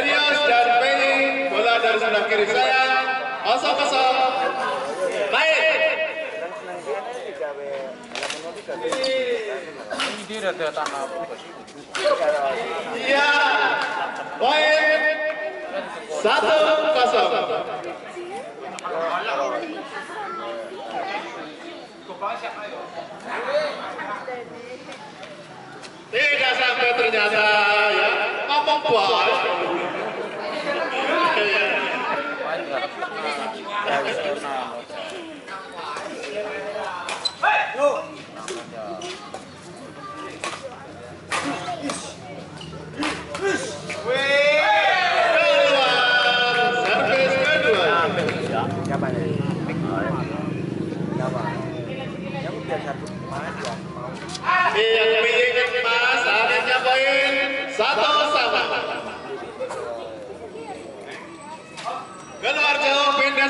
Helios dan Penny bola dari sebelah kiri saya. Kosong kosong baik. Sih? iya. Poin satu kosong tidak sampai ternyata ya. Ngomong buat Main nggak ada tanah. keluar servis kedua Siapa nih? Yang pilih emas akhirnya poin. Satu sama keluar jauh pindah servis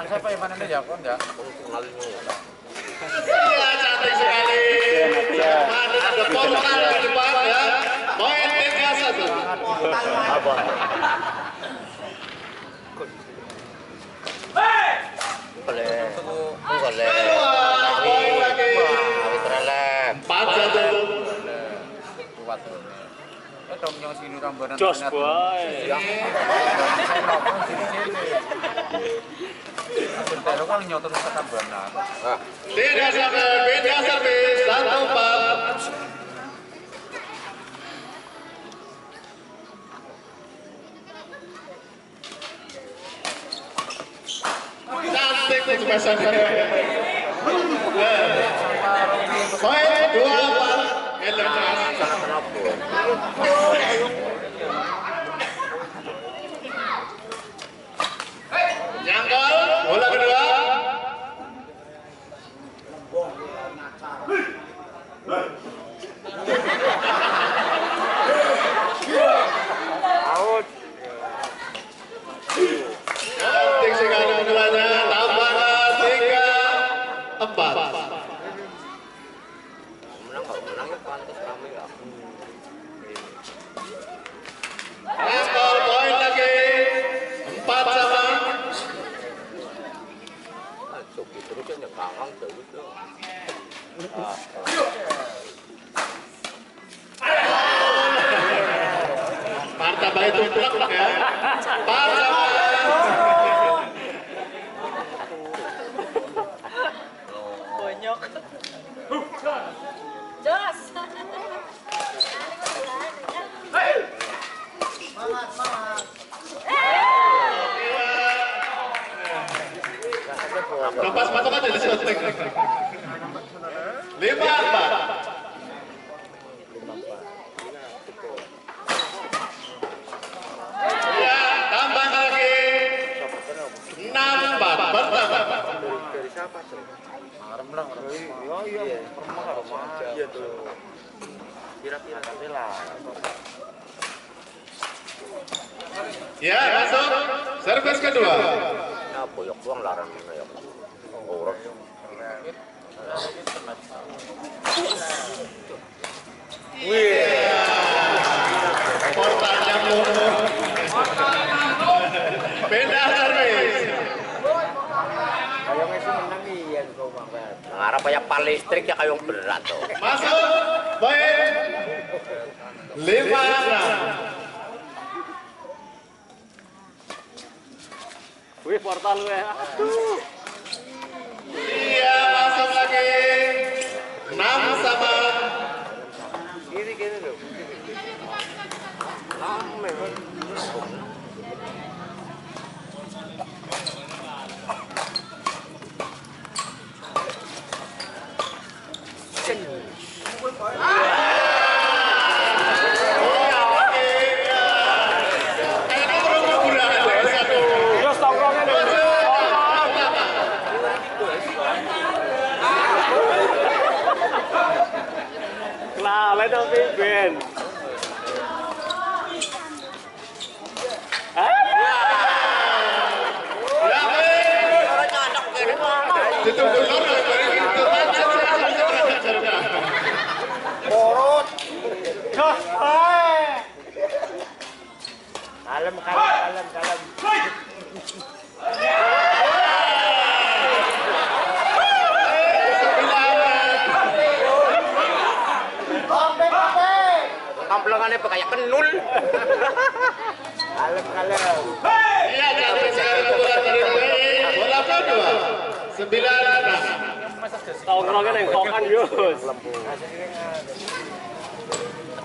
Anak siapa yang mana nih ya? Ya? Ini. Iya cantik sekali. Mana ada depan ya. Poin tiga satu. Apa? Boleh. Boleh. Eh dong yang sini. Jos boy. Kan benar. Ah. Tidak sampai beda servis satu empat. Cantik nih pesannya. Poin dua empat. Elektras. Sangat kenapa? Nyangkol, bola kedua. Out. Cantik sekali pukulannya, tambahan tiga empat. Menang kalau menang ya pantas kami ya. Nyangkol, poin lagi. Empat sama. Ah, Coki terus ya nyekangkang terus ya. Martabak itu plek ya. Empat sama. Jos. Lepas masuk aja di syuting. Lima empat. Ya, tambah lagi. Enam empat. Pertama. Dari siapa sih? Remlang. Iya, iya. Tuh. Kira-kira lah. Ya, masuk. Servis kedua. Nah, boyok doang larang ya. Orang. Portalnya mundur. Beda servis. Kayak masih iya kau bang. Ngarap kayak pal listrik ya kayak berat tuh. Masuk. Poin. Lima enam. Wih portal gue. Aduh. Iya, masuk lagi. Enam sama. Gini gini loh. Lama kan. Iya, Salah dong pimpin. Ya, weh. Orang nyadok kayak mana? Ditunggu loro bareng itu aja. Korot. Kalem, kalem, kalem, kalem. Kamplengannya kayak kenul. Kalem, kalem. Iya, sekali bola dari Wei. Bola kedua. Sembilan enam. Tongkrongnya neng kokan Yus.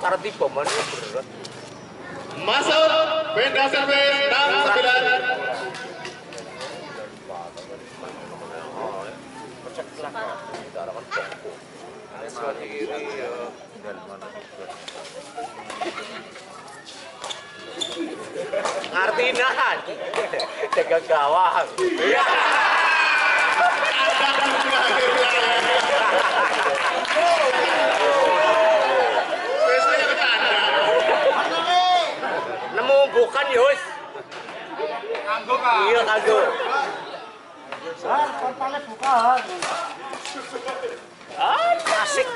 Cara tiba mana berat. Masuk. Benda servis. Enam sembilan. Cara kan Ngerti nah. Jaga gawang. Bercanda. Nemu bukan Yus. Iya kagak. Ah, portalnya bukan. Asik.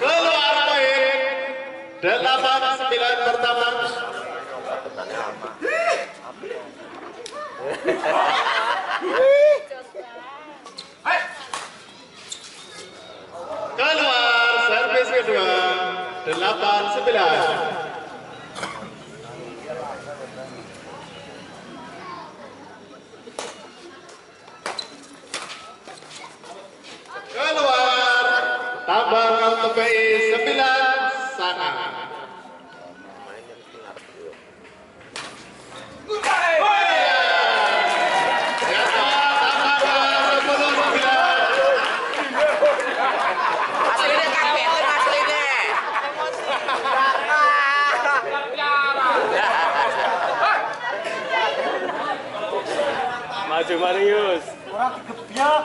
Keluar poin. Delapan sembilan pertama. Keluar servis kedua. Delapan sembilan. Keluar. PI sembilan sana. Maju mari Yus. Orang kebiak.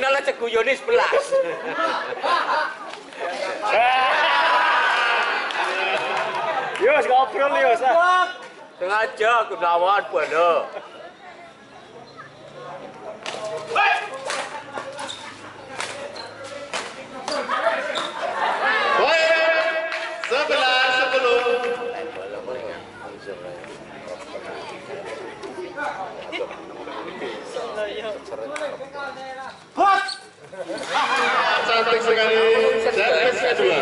Finalnya ceguyoni 11. Yus ngobrol Yus. ah. Sengaja Gunawan Bono. Poin sebelas sepuluh. Cantik sekali servis kedua.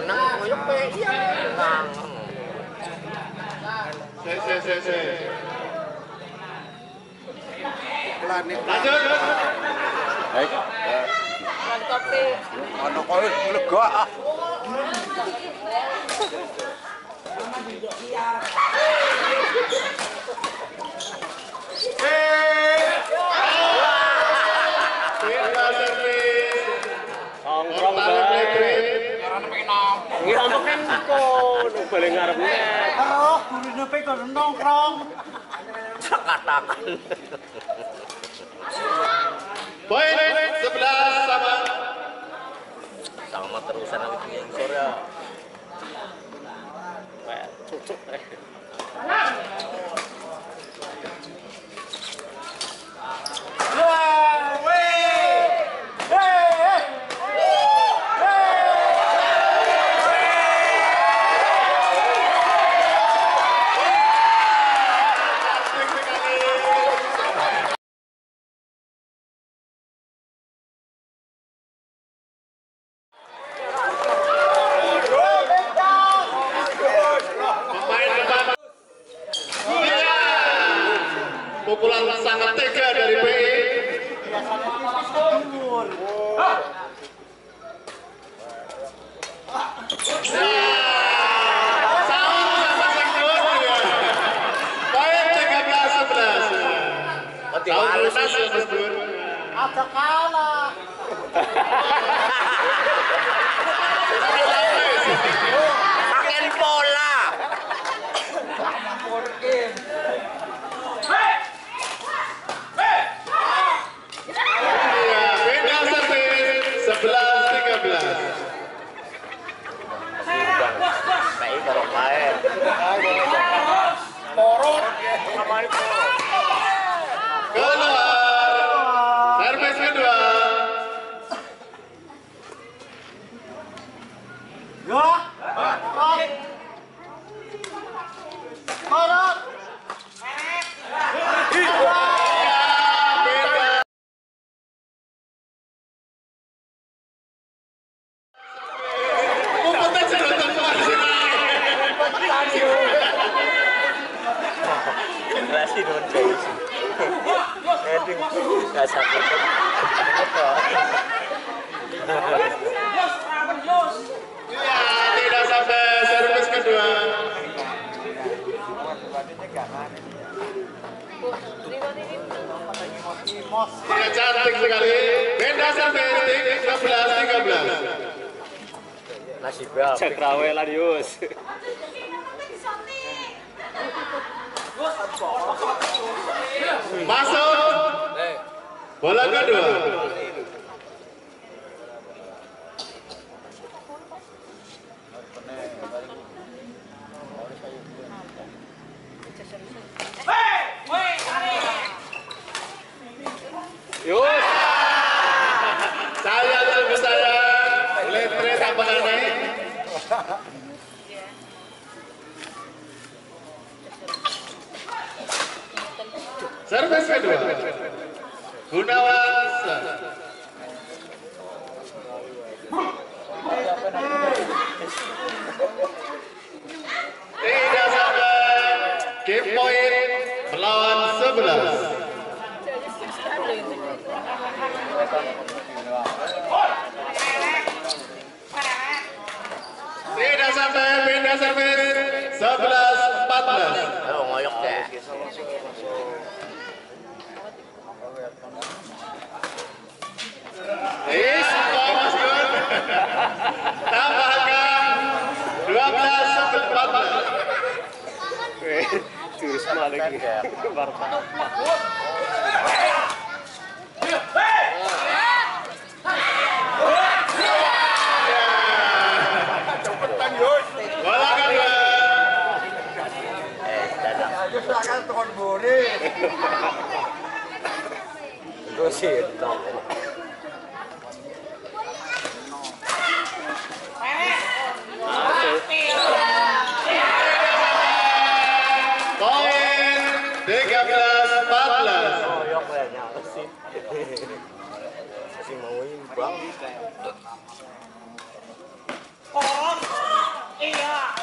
Menang ngoyok pe. Iya. Menang. Se, se, se, se. Lanjut. Baik. Ono kowe lega ah servis. Tongkrong Portal bae. elektrik. Ngira mungkin kok nu bali ngarep net. Kalau guru nepe kalau nongkrong. Katakan. Poin sebelas sama. Sama terusan aku yang sore. Kayak cucuk. eh. 三个对个 right. Masuk. Bola kedua. Servis kedua. Gunawan Tidak sampai. Game point melawan sebelas. levaram. Cái mũi quá. Con. Ê à.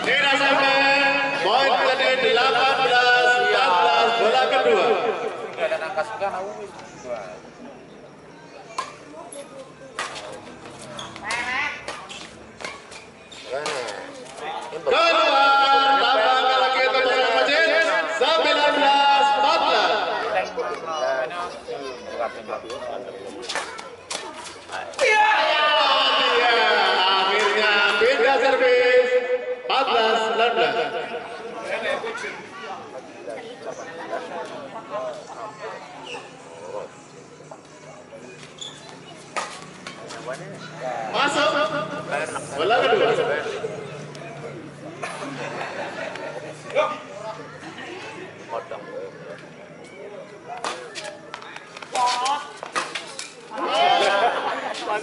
Tidak sampai. Poin tadi 18, 14, bola kedua. Enggak ada angka sekian aku. Keluar. Tambah angka lagi untuk Bang Majid. 19, 14. Iya, akhirnya beda servis. 14, 19. Masuk. Bola kedua.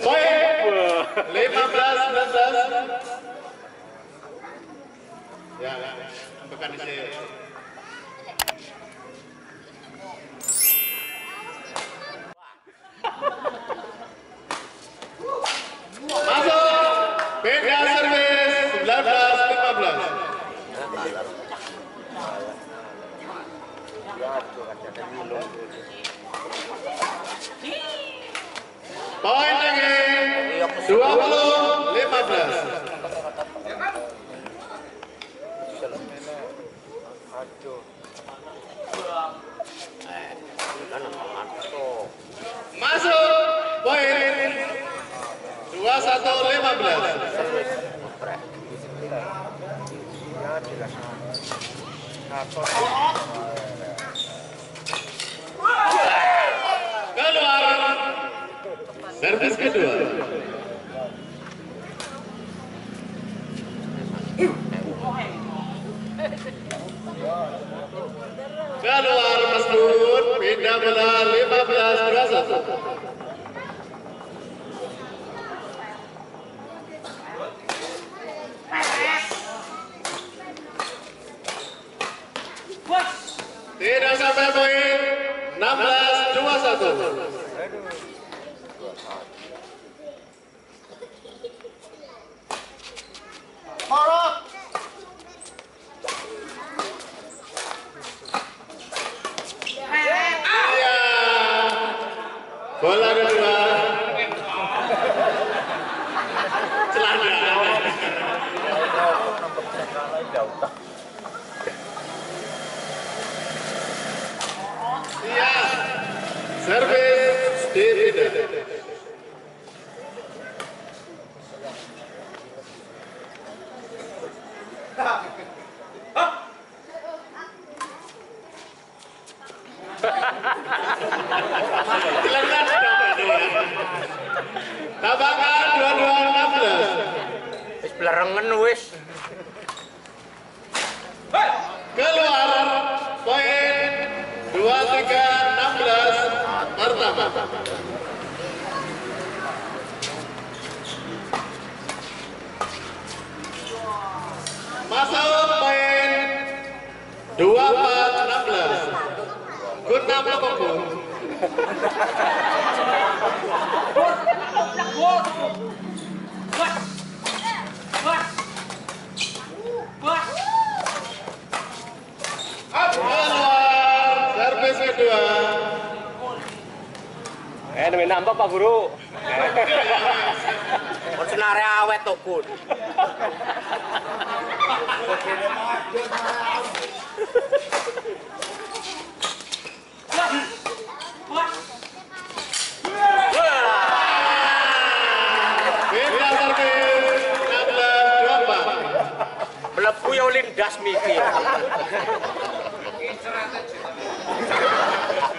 Poin 15 19. Ya, ya. Masuk. Beda servis 19 15. Poin lagi 20 15. Masuk. Poin 21 15. Keluar. Servis kedua. Keluar Mas Bud, pindah bola 15 21. Tidak sampai poin 16 21. Korot. Iya. Bola kedua. Celana. Iya. Servis tidak. Silakan Tabakan dua-dua 16. Wis blerengen wis. Keluar poin 23 16 pertama. Masuk poin 24 16. Guna Pokokku. Keluar servis kedua. Eh, demi nambah Pak Guru. Kon senare awet to, Gun. Beda servis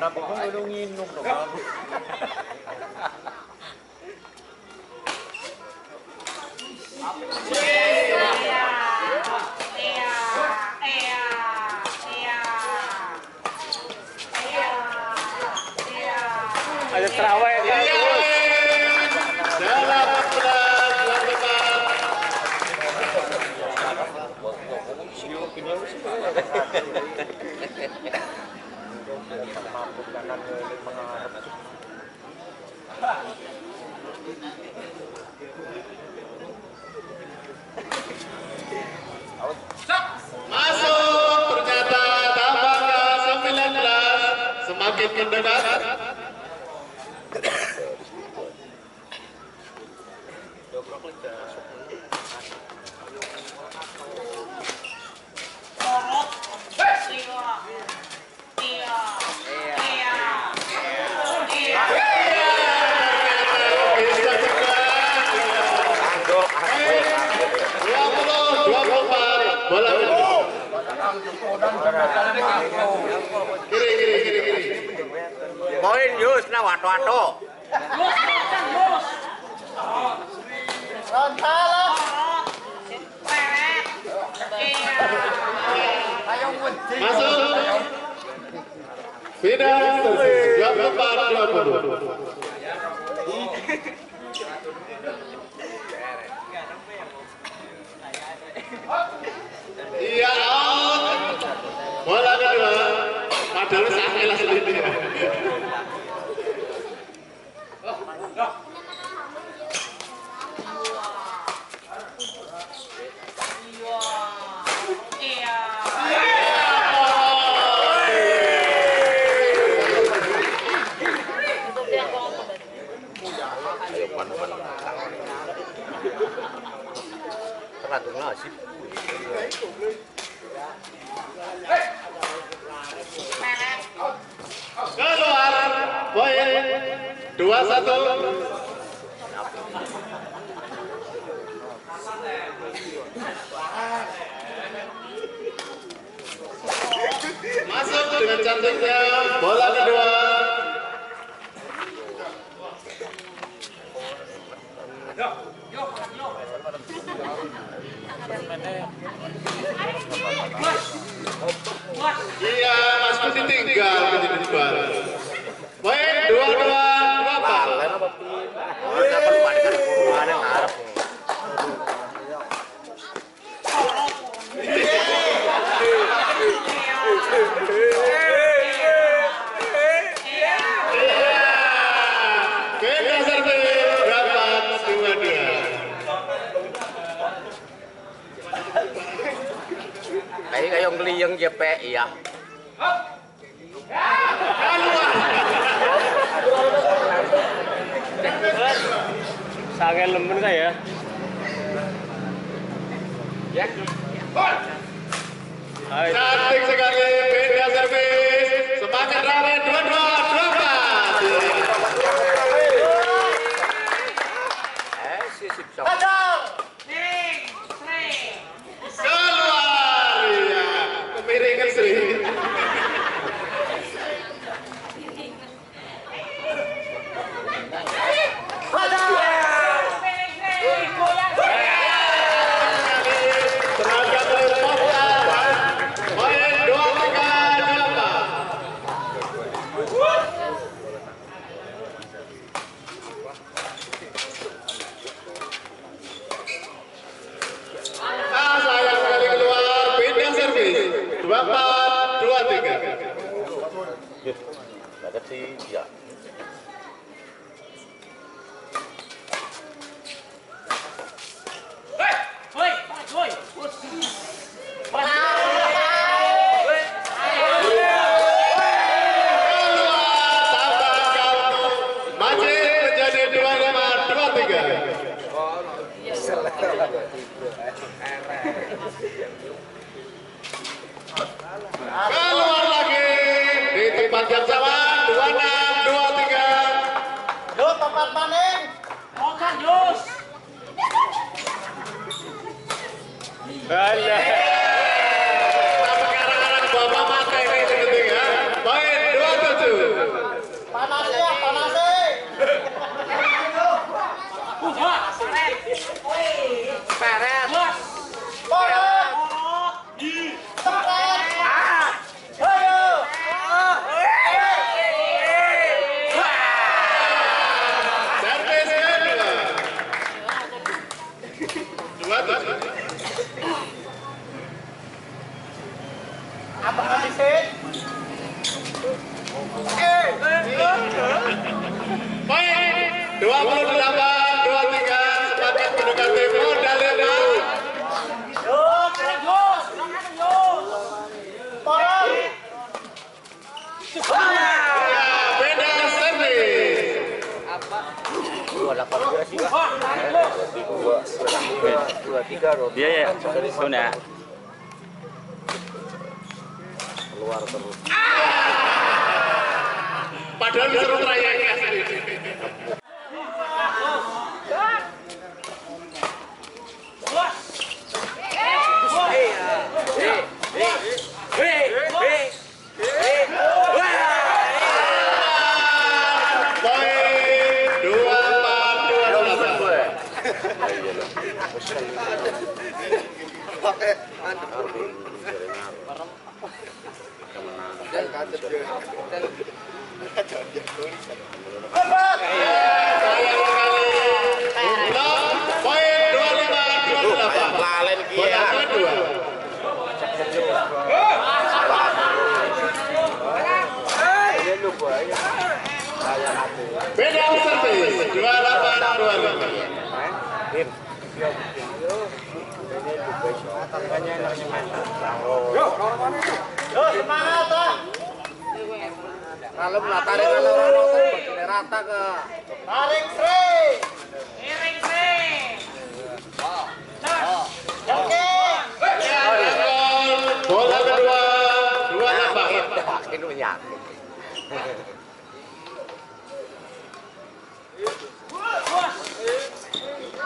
나 먹은 거 종이 있는 거 봐. 예! termasuk kanan ini mengarah Masuk ternyata tambahkan 19 semakin mendekat Kiri kiri kiri kiri. Na watu watu. Masuk. Iya. tal vez hazme la. satu. Masuk dengan cantiknya bola kedua. Yeah. Apa tadi sih? Poin dua puluh delapan dua tiga sepakat mendekati modal yang baru. Yuk. Yus. Mokan Yus. Porot. Ya, beda servis. Dua delapan belas juga. Wah, tarik Yus. Dua dua tiga dua. Iya ya, Sona. Keluar terus. Padahal disuruh merayakan. Bos. and semangat. Kalem lah ke. Tarik Sri. miring Sri. Oke. Bola kedua. Dua banyak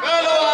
Keluar.